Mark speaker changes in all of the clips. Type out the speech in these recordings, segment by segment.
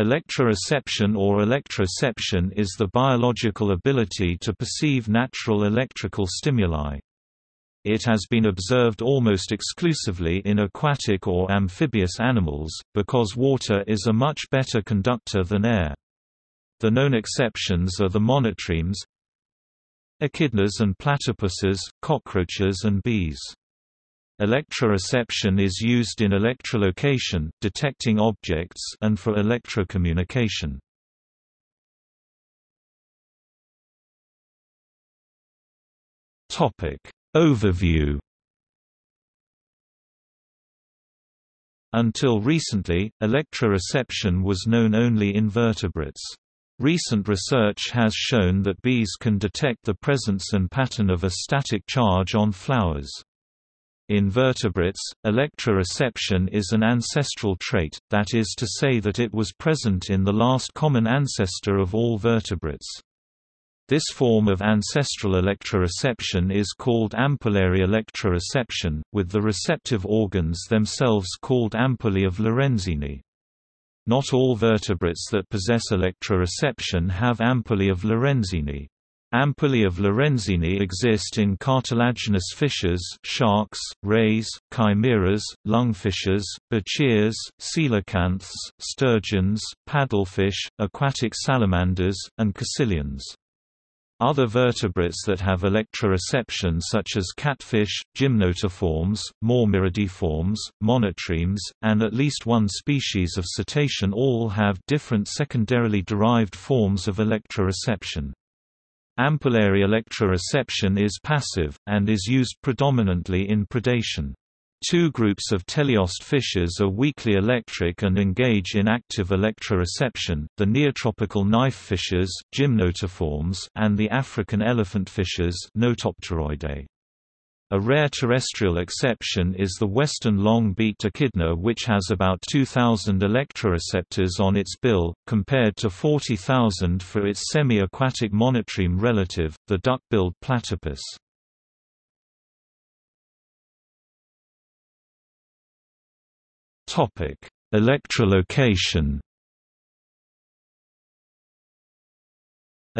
Speaker 1: Electroreception or electroception is the biological ability to perceive natural electrical stimuli. It has been observed almost exclusively in aquatic or amphibious animals, because water is a much better conductor than air. The known exceptions are the monotremes, echidnas and platypuses, cockroaches and bees. Electroreception is used in electrolocation detecting objects and for electrocommunication. Topic Overview Until recently, electroreception was known only in vertebrates. Recent research has shown that bees can detect the presence and pattern of a static charge on flowers. In vertebrates, electroreception is an ancestral trait, that is to say that it was present in the last common ancestor of all vertebrates. This form of ancestral electroreception is called ampullary electroreception, with the receptive organs themselves called ampullae of Lorenzini. Not all vertebrates that possess electroreception have ampullae of Lorenzini. Ampullae of Lorenzini exist in cartilaginous fishes sharks, rays, chimeras, lungfishes, bichirs, coelacanths, sturgeons, paddlefish, aquatic salamanders, and caecilians. Other vertebrates that have electroreception such as catfish, gymnotiforms, mormyridiforms, monotremes, and at least one species of cetacean all have different secondarily derived forms of electroreception. Ampullary electroreception is passive, and is used predominantly in predation. Two groups of teleost fishes are weakly electric and engage in active electroreception, the neotropical knife fishes gymnotiforms and the African elephant fishes Notopteroidae. A rare terrestrial exception is the western long-beaked echidna which has about 2,000 electroreceptors on its bill, compared to 40,000 for its semi-aquatic monotreme relative, the duck-billed platypus. Electrolocation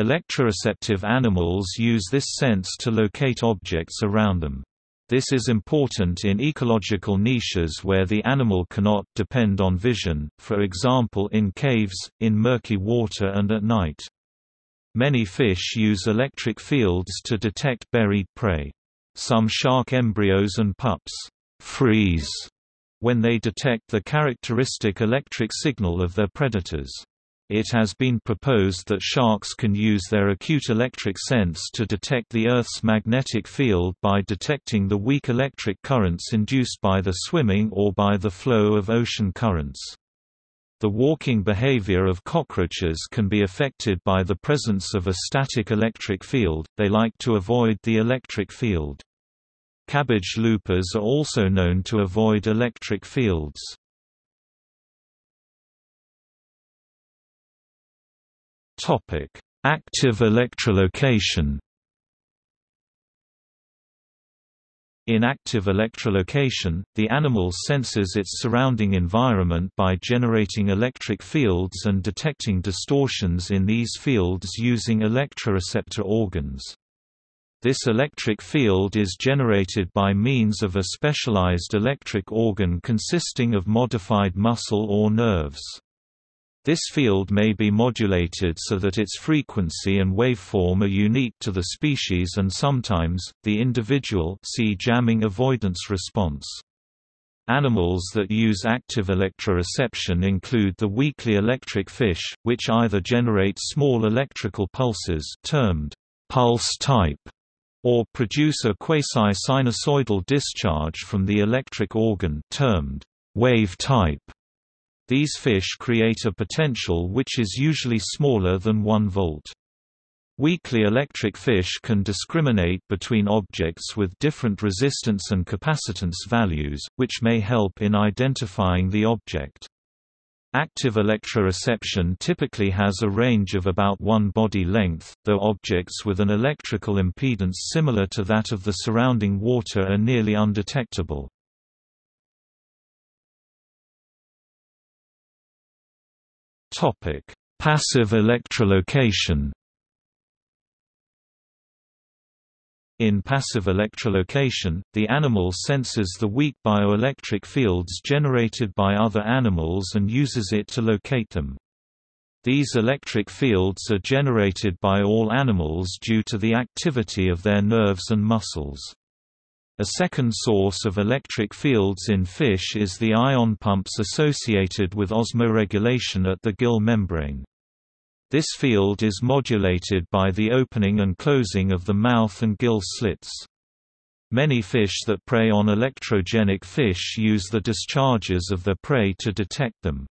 Speaker 1: Electroreceptive animals use this sense to locate objects around them. This is important in ecological niches where the animal cannot depend on vision, for example in caves, in murky water and at night. Many fish use electric fields to detect buried prey. Some shark embryos and pups freeze when they detect the characteristic electric signal of their predators. It has been proposed that sharks can use their acute electric sense to detect the Earth's magnetic field by detecting the weak electric currents induced by the swimming or by the flow of ocean currents. The walking behavior of cockroaches can be affected by the presence of a static electric field, they like to avoid the electric field. Cabbage loopers are also known to avoid electric fields. Active electrolocation. In active electrolocation, the animal senses its surrounding environment by generating electric fields and detecting distortions in these fields using electroreceptor organs. This electric field is generated by means of a specialized electric organ consisting of modified muscle or nerves. This field may be modulated so that its frequency and waveform are unique to the species and sometimes, the individual see jamming avoidance response. Animals that use active electroreception include the weakly electric fish, which either generate small electrical pulses termed pulse type or produce a quasi-sinusoidal discharge from the electric organ termed wave type. These fish create a potential which is usually smaller than 1 volt. Weakly electric fish can discriminate between objects with different resistance and capacitance values, which may help in identifying the object. Active electroreception typically has a range of about one body length, though objects with an electrical impedance similar to that of the surrounding water are nearly undetectable. Passive electrolocation In passive electrolocation, the animal senses the weak bioelectric fields generated by other animals and uses it to locate them. These electric fields are generated by all animals due to the activity of their nerves and muscles. A second source of electric fields in fish is the ion pumps associated with osmoregulation at the gill membrane. This field is modulated by the opening and closing of the mouth and gill slits. Many fish that prey on electrogenic fish use the discharges of their prey to detect them.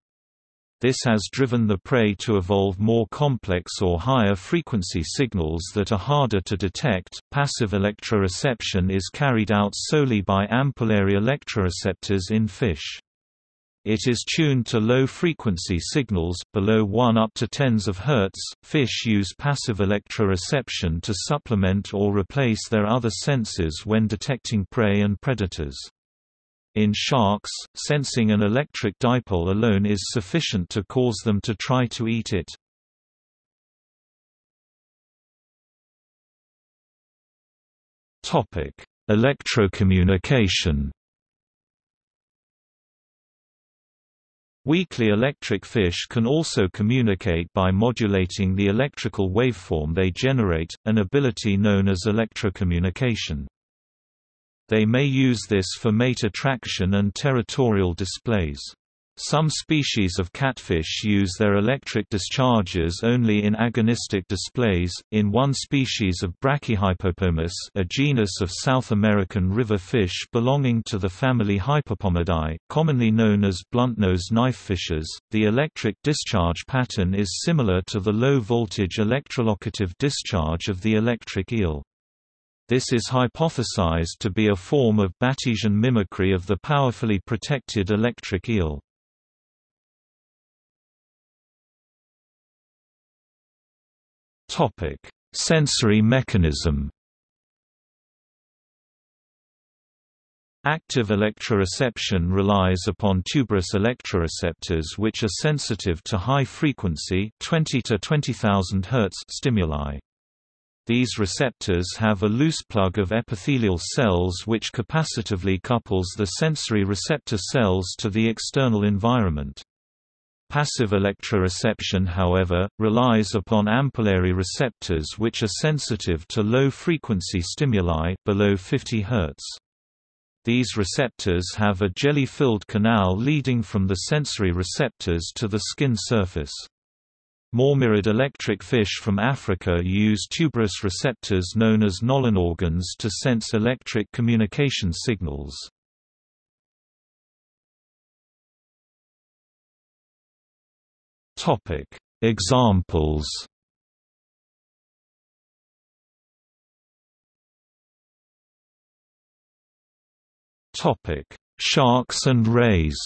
Speaker 1: This has driven the prey to evolve more complex or higher frequency signals that are harder to detect. Passive electroreception is carried out solely by ampullary electroreceptors in fish. It is tuned to low-frequency signals, below 1 up to tens of hertz. Fish use passive electroreception to supplement or replace their other senses when detecting prey and predators. In sharks, sensing an electric dipole alone is sufficient to cause them to try to eat it. Topic: Electrocommunication Weakly electric fish can also communicate by modulating the electrical waveform they generate, an ability known as electrocommunication. They may use this for mate attraction and territorial displays. Some species of catfish use their electric discharges only in agonistic displays. In one species of Brachyhypopomus, a genus of South American river fish belonging to the family Hypopomidae, commonly known as bluntnose knifefishes, the electric discharge pattern is similar to the low-voltage electrolocative discharge of the electric eel. This is hypothesized to be a form of Batesian mimicry of the powerfully protected electric eel. Topic: Sensory mechanism. Active electroreception relies upon tuberous electroreceptors which are sensitive to high frequency 20 to 20,000 Hz stimuli. These receptors have a loose plug of epithelial cells which capacitively couples the sensory receptor cells to the external environment. Passive electroreception however, relies upon ampullary receptors which are sensitive to low-frequency stimuli below 50 Hz. These receptors have a jelly-filled canal leading from the sensory receptors to the skin surface. Mormyrid electric fish from Africa use tuberous receptors known as organs to sense electric communication signals. Examples. Topic: Sharks and rays.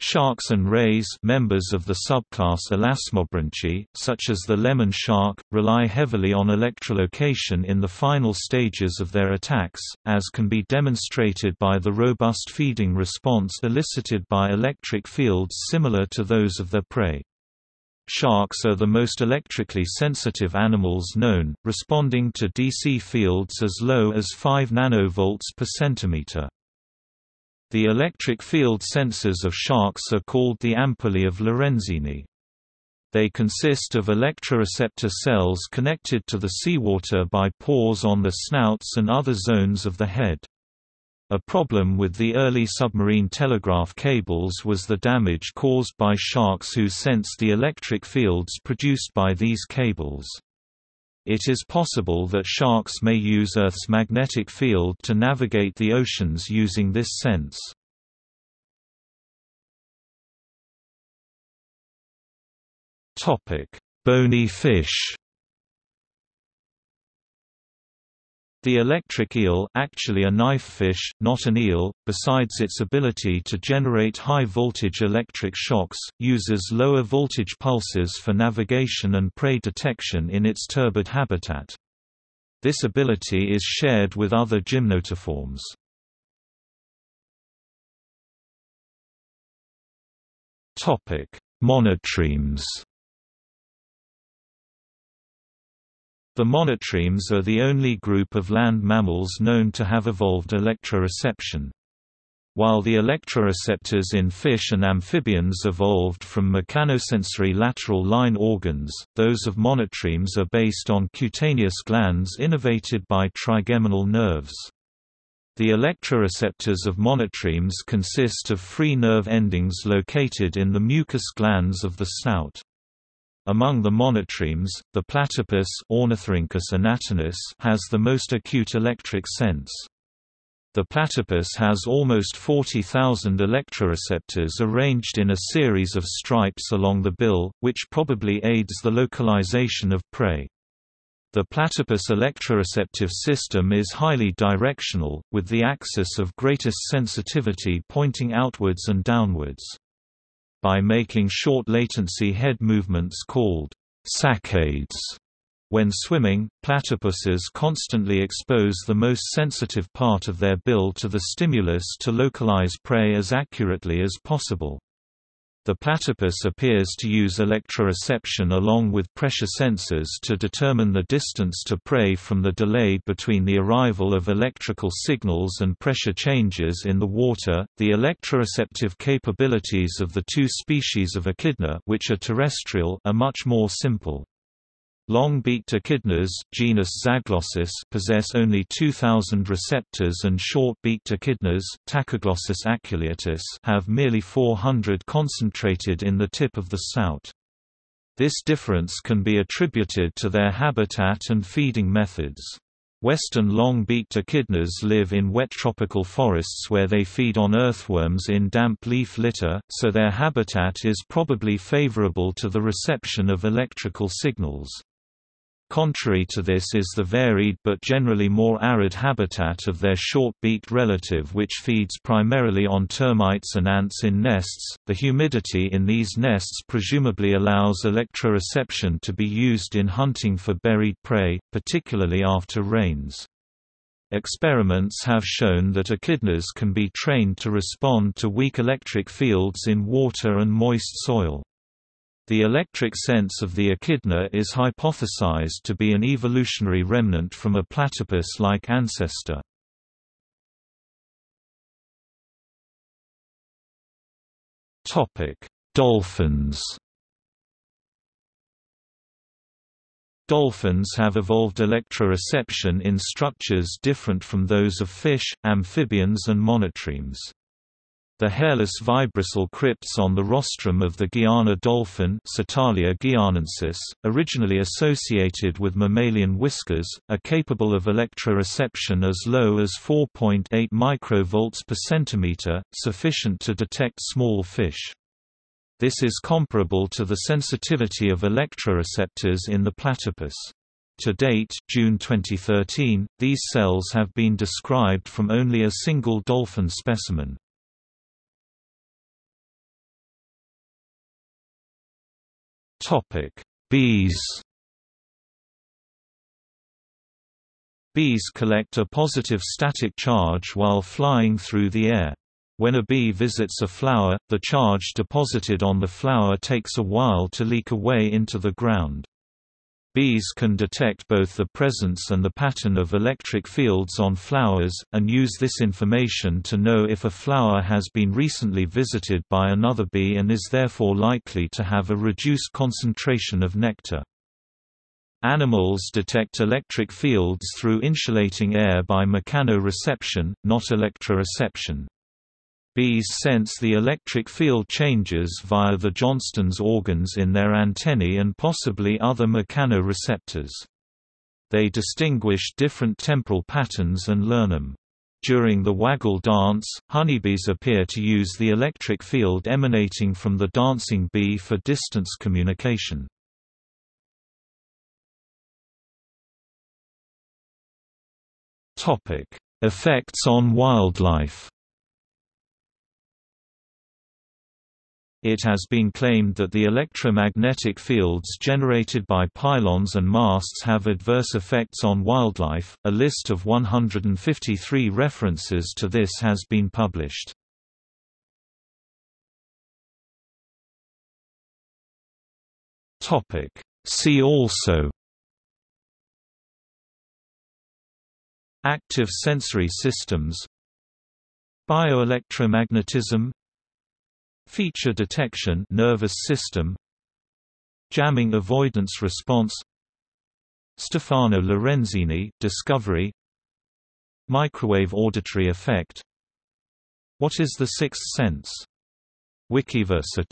Speaker 1: Sharks and rays members of the subclass Elasmobranchi, such as the lemon shark, rely heavily on electrolocation in the final stages of their attacks, as can be demonstrated by the robust feeding response elicited by electric fields similar to those of their prey. Sharks are the most electrically sensitive animals known, responding to DC fields as low as 5 nanovolts per centimeter. The electric field sensors of sharks are called the ampullae of Lorenzini. They consist of electroreceptor cells connected to the seawater by pores on the snouts and other zones of the head. A problem with the early submarine telegraph cables was the damage caused by sharks who sensed the electric fields produced by these cables. It is possible that sharks may use Earth's magnetic field to navigate the oceans using this sense. Bony fish The electric eel actually a knife fish, not an eel, besides its ability to generate high-voltage electric shocks, uses lower voltage pulses for navigation and prey detection in its turbid habitat. This ability is shared with other gymnotiforms. Monotremes The monotremes are the only group of land mammals known to have evolved electroreception. While the electroreceptors in fish and amphibians evolved from mechanosensory lateral line organs, those of monotremes are based on cutaneous glands innervated by trigeminal nerves. The electroreceptors of monotremes consist of free nerve endings located in the mucous glands of the snout. Among the monotremes, the platypus Ornithorhynchus anatinus has the most acute electric sense. The platypus has almost 40,000 electroreceptors arranged in a series of stripes along the bill, which probably aids the localization of prey. The platypus electroreceptive system is highly directional, with the axis of greatest sensitivity pointing outwards and downwards by making short latency head movements called saccades. When swimming, platypuses constantly expose the most sensitive part of their bill to the stimulus to localize prey as accurately as possible. The platypus appears to use electroreception along with pressure sensors to determine the distance to prey from the delay between the arrival of electrical signals and pressure changes in the water. The electroreceptive capabilities of the two species of echidna, which are terrestrial, are much more simple. Long-beaked echidnas genus Zaglossus possess only 2,000 receptors and short-beaked echidnas Tachyglossus aculeatus have merely 400 concentrated in the tip of the snout. This difference can be attributed to their habitat and feeding methods. Western long-beaked echidnas live in wet tropical forests where they feed on earthworms in damp leaf litter, so their habitat is probably favorable to the reception of electrical signals. Contrary to this is the varied but generally more arid habitat of their short-beaked relative which feeds primarily on termites and ants in nests. The humidity in these nests presumably allows electroreception to be used in hunting for buried prey, particularly after rains. Experiments have shown that echidnas can be trained to respond to weak electric fields in water and moist soil. The electric sense of the echidna is hypothesized to be an evolutionary remnant from a platypus-like ancestor. Dolphins Dolphins have evolved electroreception in structures different from those of fish, amphibians and monotremes. The hairless vibrissae crypts on the rostrum of the Guiana dolphin guianensis, originally associated with mammalian whiskers, are capable of electroreception as low as 4.8 microvolts per centimeter, sufficient to detect small fish. This is comparable to the sensitivity of electroreceptors in the platypus. To date, June 2013, these cells have been described from only a single dolphin specimen. Topic: Bees. Bees collect a positive static charge while flying through the air. When a bee visits a flower, the charge deposited on the flower takes a while to leak away into the ground. Bees can detect both the presence and the pattern of electric fields on flowers, and use this information to know if a flower has been recently visited by another bee and is therefore likely to have a reduced concentration of nectar. Animals detect electric fields through insulating air by mechanoreception, not electroreception. Bees sense the electric field changes via the Johnston's organs in their antennae and possibly other mechanoreceptors. They distinguish different temporal patterns and learn them. During the waggle dance, honeybees appear to use the electric field emanating from the dancing bee for distance communication. Effects on wildlife It has been claimed that the electromagnetic fields generated by pylons and masts have adverse effects on wildlife. A list of 153 references to this has been published. Topic: See also Active sensory systems Bioelectromagnetism Feature detection nervous system Jamming avoidance response Stefano Lorenzini discovery Microwave auditory effect What is the sixth sense? Wikiversa